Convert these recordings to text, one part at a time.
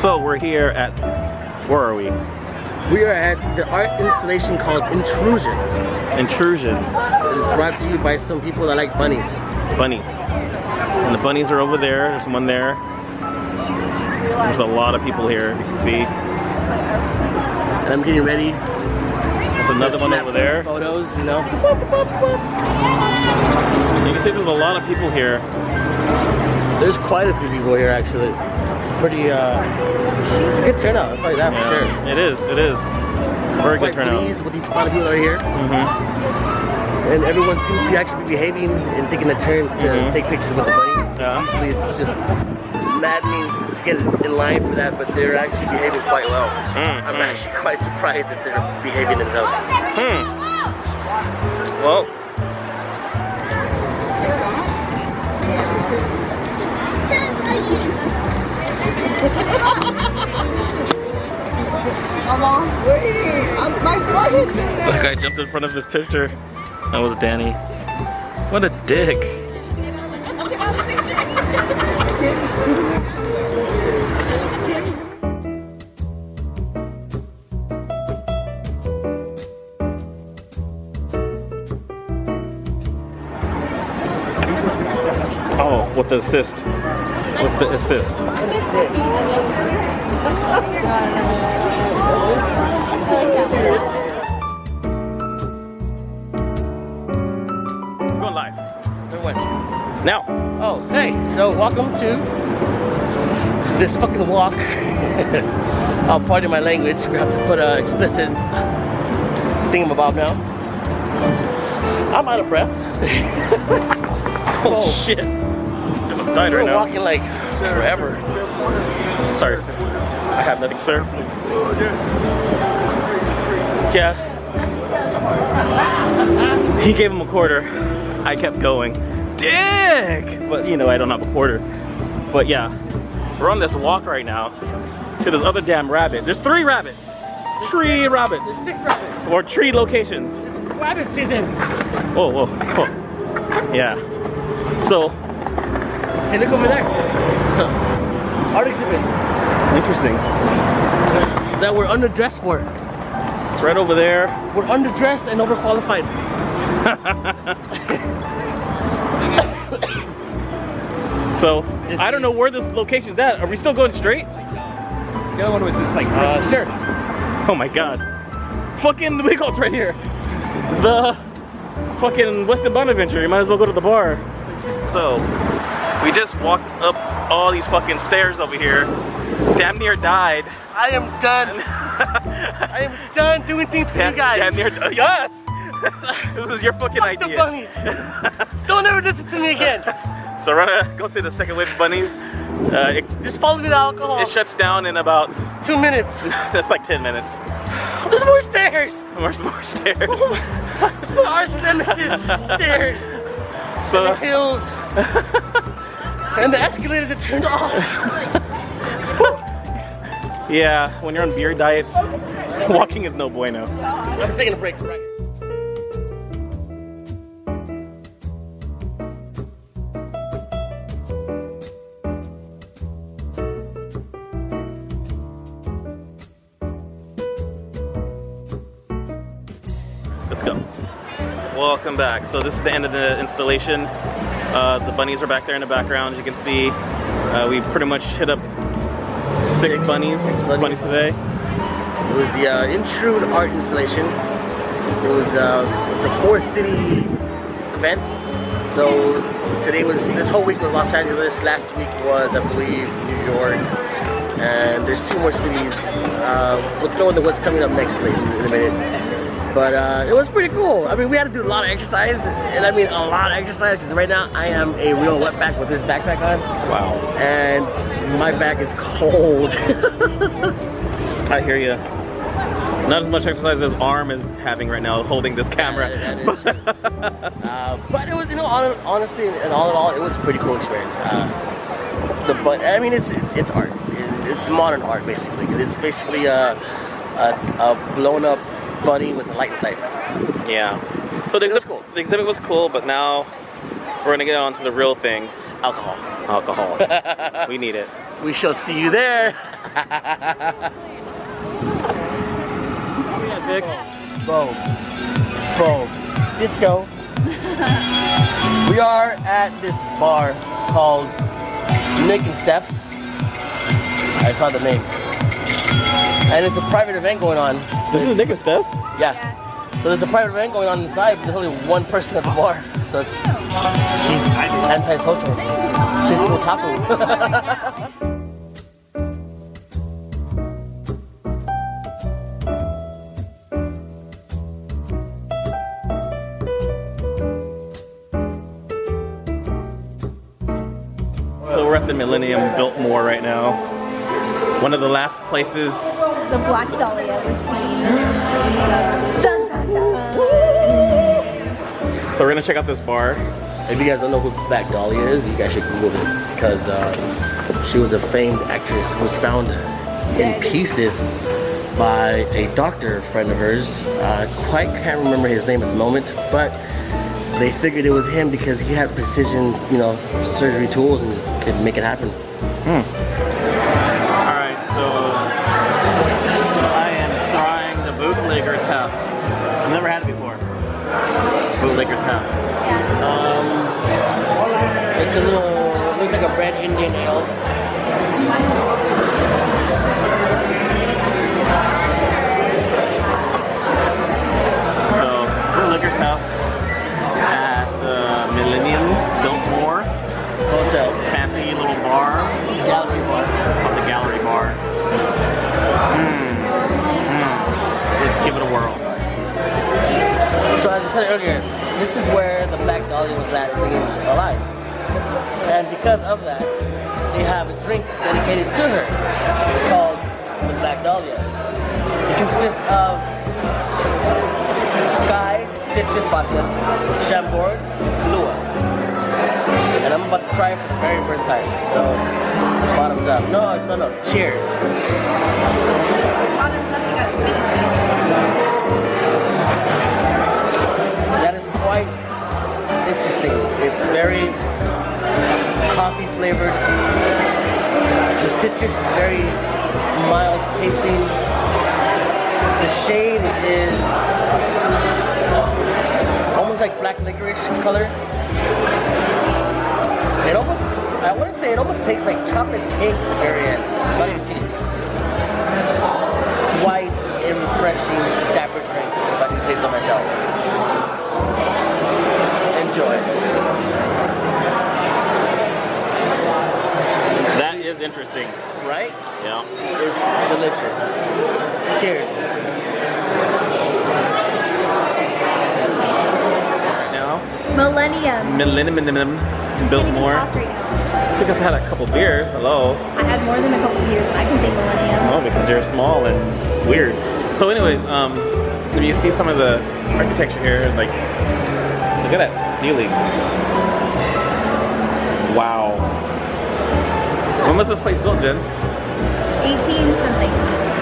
So we're here at, where are we? We are at the art installation called Intrusion. Intrusion. It is brought to you by some people that like bunnies. Bunnies. And the bunnies are over there. There's one there. There's a lot of people here, you can see. And I'm getting ready There's another one over there. Photos, you know. You can see there's a lot of people here. There's quite a few people here actually. Pretty uh it's a good turnout, it's like that for sure. It is, it is. Very good turnout. pleased with the amount of people that are here. hmm And everyone seems to actually be behaving and taking a turn to Mhm. take pictures with the bunny. Yeah. Usually it's just maddening to get in line for that, but they're actually behaving quite well. Mm, I'm mm. actually quite surprised that they're behaving themselves. Hmm. Well, the guy jumped in front of his picture. That was Danny. What a dick. Oh, with the assist. With the assist. We're going live. What? Now. Oh, hey, so welcome to this fucking walk. I'll oh, pardon my language. We have to put a explicit thingamabob now. I'm out of breath. Oh, Oh. shit. Almost died We're right now. walking like forever. Sorry. I have nothing, sir. Yeah. He gave him a quarter. I kept going. Dick! But you know, I don't have a quarter. But yeah, we're on this walk right now to this other damn rabbit. There's three rabbits. Tree rabbits. There's six rabbits. Or tree locations. It's rabbit season. Whoa, whoa, whoa. Yeah. So, Hey, look over there. A art exhibit interesting. that we're underdressed for. It's right over there. We're underdressed and overqualified. So This I don't know where this location is at. Are we still going straight? The other one was just like, Uh, sure. Oh my god. Fucking Wiggles right here. The fucking Westin Bonaventure. You might as well go to the bar. So we just walked up all these fucking stairs over here. Damn near died. I am done. I am done doing things for Damn, you guys. damn near uh, yes. this is your fucking Fuck the idea. bunnies. Don't ever listen to me again. So we're go see the second wave of bunnies. Uh, it, Just follow me to alcohol. it shuts down in about Two minutes. that's like 10 minutes. There's more stairs. There's more stairs. It's my arch nemesis. stairs. So The hills. and the escalators are turned off. Yeah, when you're on beer diets, walking is no bueno. I'm taking a break right Let's go. Welcome back. So this is the end of the installation. Uh, the bunnies are back there in the background. As you can see, uh, we pretty much hit up six, Six- bunnies, six bunnies bunnies. today. It was the uh, Intrude art installation. It was uh, it's a four city event. So today was this whole week was Los Angeles. Last week was I believe New York. And there's two more cities. Uh, we'll go into what's coming up next later in a minute. But uh, it was pretty cool. I mean, we had to do a lot of exercise, and I mean a lot of exercise because right now I am a real wetback with this backpack on, Wow. and my back is cold. I hear you. Not as much exercise as Arm is having right now, holding this camera. Uh, but it was, you know, hon- honestly, and all in all, it was a pretty cool experience. Uh, the but I mean, it's it's, it's art. It's modern art basically. it's basically a, a a blown up bunny with a light inside. yeah. So the exhibit, cool. the exhibit was cool, but now we're gonna get on to the real thing, Alcohol. alcohol. we need it. we shall see you there. Yeah, Vic. Boom. Boom. Disco. we are at this bar called Nick and Steph's. I saw the name. And it's a private event going on. This is Nick and Steph? Yeah. So there's a private event going on inside, but there's only one person at the bar. So it's she's antisocial. She's otaku. So we're at the Millennium Biltmore right now. One of the last places. The Black Dahlia was seen. So we're gonna check out this bar. If you guys don't know who Black Dahlia is, you guys should Google it because uh, she was a famed actress who was found in pieces by a doctor friend of hers. Uh, quite can't remember his name at the moment, but they figured it was him because he had precision, you know, surgery tools and could make it happen. Alright, so I am trying the bootlegger's half. I've never had it before. Bootlegger's half. A little, looks like a red Indian ale. So bootlegger's half at the Millennium Biltmore. Hotel, Fancy little bar gallery bar. called the Gallery Bar. Mmm. Mmm. Let's give it a whirl. So as I said earlier, this is where the Black Dahlia was last seen alive. And because of that, they have a drink dedicated to her. It's called the Black Dahlia. It consists of Skyy, Citrus Vodka, Chambord, Kahlua. And I'm about to try it for the very first time. So, bottoms up. No, no, no. Cheers. That is quite interesting. It's very coffee flavored. The citrus is very mild tasting. The shade is almost like black licorice color. It almost, I want to say it almost tastes like chocolate cake at the very end. Interesting. Right? Yeah. It's delicious. Cheers. Right now, Millennium. Millennium Biltmore. Talk right. Because I had a couple beers. Hello. I had more than a couple of years, and I can say Millennium. Oh, because they're small and weird. So, anyways, um, if you see some of the architecture here, like, look at that ceiling. Wow. When was this place built, Jen? 18 something.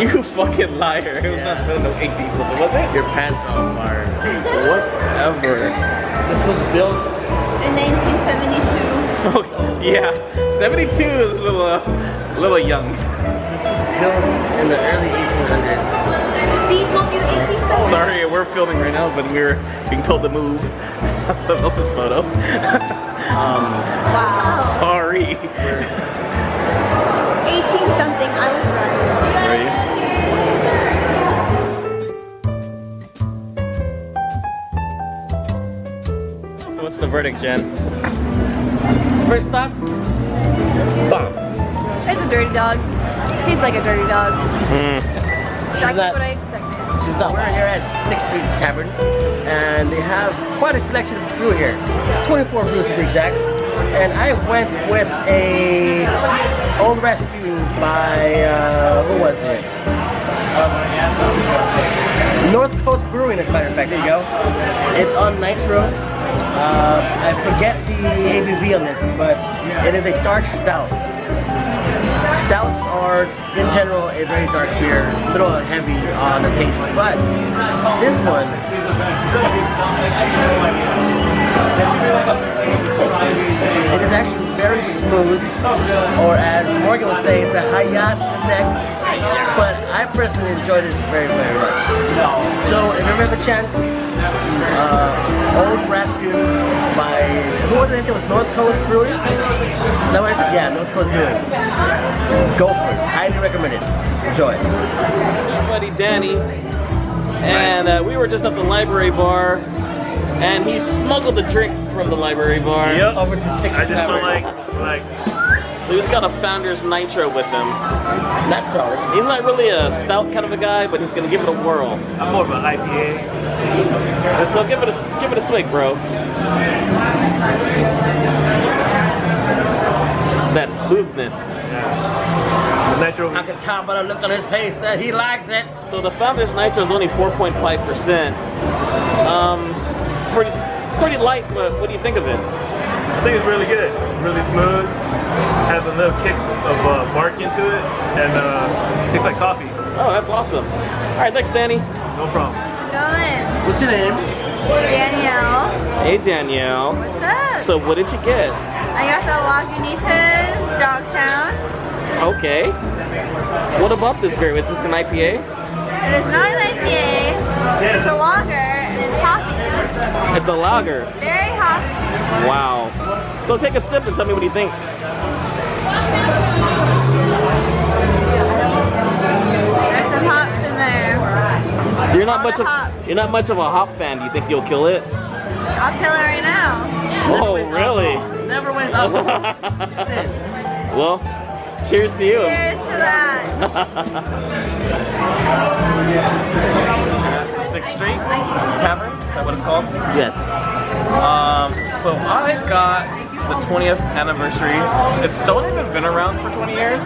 You fucking liar. It was not built in 18 something, was it? Your pants are on fire. Whatever. This was built In 1972. Okay, yeah. 72 is a little, uh, little young. this was built in the early 1800s. See, told you 18 something. Sorry, we're filming right now, but we were being told to move. Someone else's photo. Um, Wow. Sorry. 18 something, I was right. So what's the verdict, Jen? first thoughts? Bomb. It's a dirty dog. Tastes like a dirty dog. Hmm. Exactly not- what I expected. She's not. We're here at 6th Street Tavern, and they have quite a selection of brew here. 24 brews to be exact. And I went with a old recipe by uh, who was it? North Coast Brewing, as a matter of fact. There you go. It's on Nitro. Uh, I forget the ABV on this, but it is a dark stout. Stouts are, in general, a very dark beer, a little heavy on the taste, but this one, it is actually very smooth, or as Morgan was saying, it's a high yacht to the neck. But I personally enjoy this very, very much. So if you ever have chance, uh, Old Rasputin by, who was it? It was North Coast Brewing? What I said? Yeah, North Coast Brewing. Go for it. Highly recommend it. Enjoy. my buddy Danny, and uh, we were just at the library bar, and he smuggled the drink from the library bar. Yep. Over to six I just feel Tavern. like, like, So he's got a Founder's Nitro with him. That's solid. He's not really a stout kind of a guy, but he's gonna give it a whirl. I'm more of an IPA. So give it a give it a swig, bro. That smoothness. The nitro. I can tell by the look on his face that he likes it. So the Founder's Nitro is only 4.5%. Um, pretty pretty light, but what do you think of it? I think it's really good. Really smooth. Has a little kick of uh, bark into it, and uh, tastes like coffee. Oh, that's awesome. All right, thanks, Danny. No problem. Going. What's your name? Danielle. Hey, Danielle. What's up? So what did you get? I got the Lagunitas Dogtown. Okay. What about this beer? Is this an IPA? It is not an IPA. It's a lager. Very hot. Wow. So take a sip and tell me what you think. There's some hops in there. So you're not much of hops. you're not much of a hop fan. Do you think you'll kill it? I'll kill it right now. Oh, really? Never wins alcohol. Well, cheers to you. Cheers to that. Sixth Street Tavern. Is that what it's called? Yes. Um, so I got the 20th anniversary. It's still even been around for 20 years.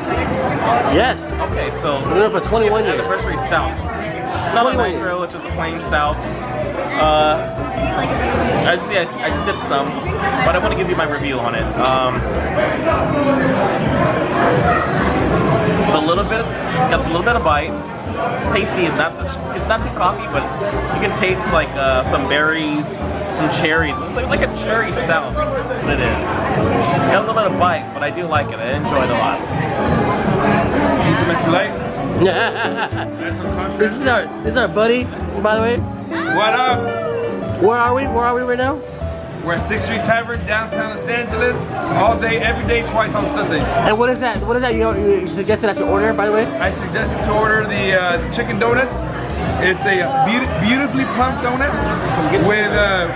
Yes. Okay, so Been there for 21 years. anniversary stout. It's not a 21 nitro, which is a plain stout. Uh, I see, I, I sipped some, but I want to give you my review on it. Um, it's a little bit, got a little bit of bite. It's tasty. It's not such, it's not too coffee, but you can taste like uh, some berries, some cherries. It's like, like a cherry stout. What it is. It's got a little bit of bite, but I do like it. I enjoy it a lot. this is our this is our buddy, by the way. What up? Where are we? Where are we right now? We're at 6th Street Tavern, downtown Los Angeles. All day, every day, twice on Sundays. And what is that? What is that you, you suggested I should order, by the way? I suggested to order the uh, chicken donuts. It's a beauti- beautifully plump donut with uh,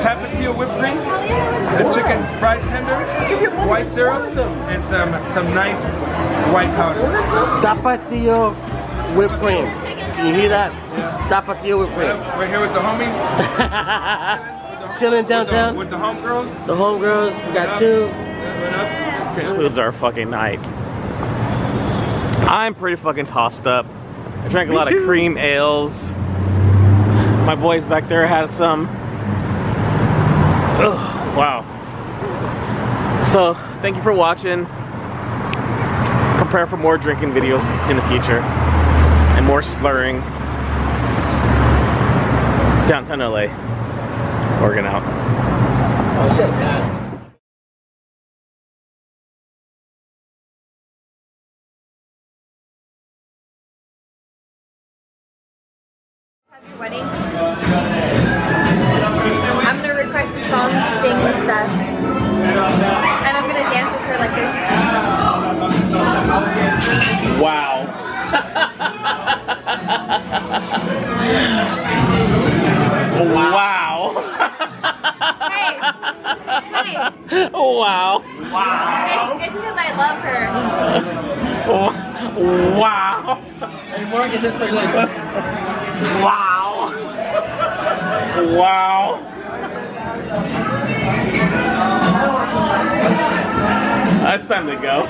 tapatio whipped cream, the chicken fried tender, white syrup, and some some nice white powder. Tapatio whipped cream. Can you hear that? Tapatio whipped cream. We're here with the homies, Chilling with the, downtown. with the homegirls. The homegirls, we got two. concludes our fucking night. I'm pretty fucking tossed up. I drank a lot of cream ales. My boys back there had some. Ugh, wow. So, thank you for watching. Prepare for more drinking videos in the future. And more slurring. Downtown LA. Working out. Oh shit, man. Wow. It's because I love her. Wow. Hey, Morgan, just like, like Wow. Wow. That's time to go.